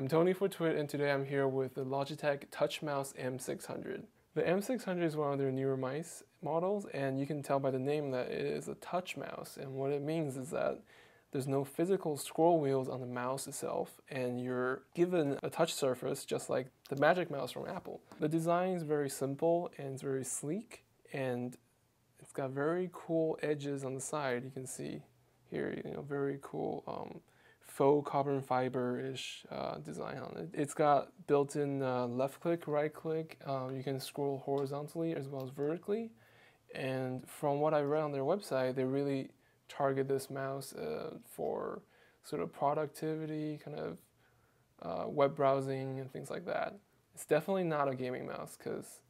I'm Tony for Twit and today I'm here with the Logitech Touch Mouse M600. The M600 is one of their newer mice models and you can tell by the name that it is a touch mouse and what it means is that there's no physical scroll wheels on the mouse itself and you're given a touch surface just like the Magic Mouse from Apple. The design is very simple and it's very sleek and it's got very cool edges on the side you can see here, you know, very cool um, faux carbon fiber-ish uh, design on it. It's got built-in uh, left click, right click. Um, you can scroll horizontally as well as vertically. And from what I read on their website, they really target this mouse uh, for sort of productivity, kind of uh, web browsing and things like that. It's definitely not a gaming mouse because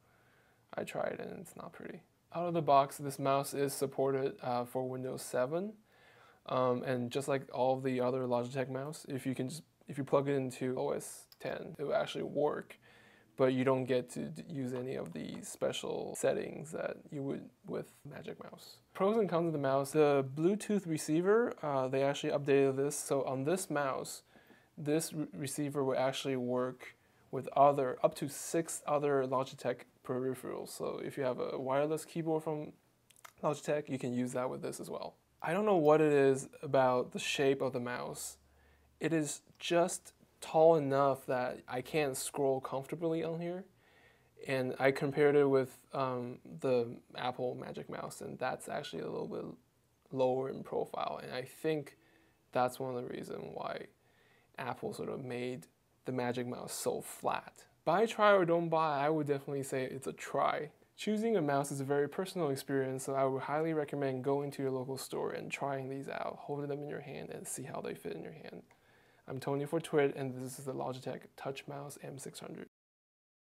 I tried and it's not pretty. Out of the box, this mouse is supported uh, for Windows 7. Um, and just like all the other Logitech mouse, if you can just if you plug it into OS 10, it will actually work, but you don't get to use any of the special settings that you would with Magic Mouse. Pros and cons of the mouse: the Bluetooth receiver. Uh, they actually updated this, so on this mouse, this re receiver will actually work with other up to six other Logitech peripherals. So if you have a wireless keyboard from Logitech, you can use that with this as well. I don't know what it is about the shape of the mouse. It is just tall enough that I can't scroll comfortably on here. And I compared it with um, the Apple Magic Mouse, and that's actually a little bit lower in profile. And I think that's one of the reasons why Apple sort of made the Magic Mouse so flat. Buy, try, or don't buy, I would definitely say it's a try. Choosing a mouse is a very personal experience, so I would highly recommend going to your local store and trying these out, holding them in your hand and see how they fit in your hand. I'm Tony for Twit, and this is the Logitech Touch Mouse M600.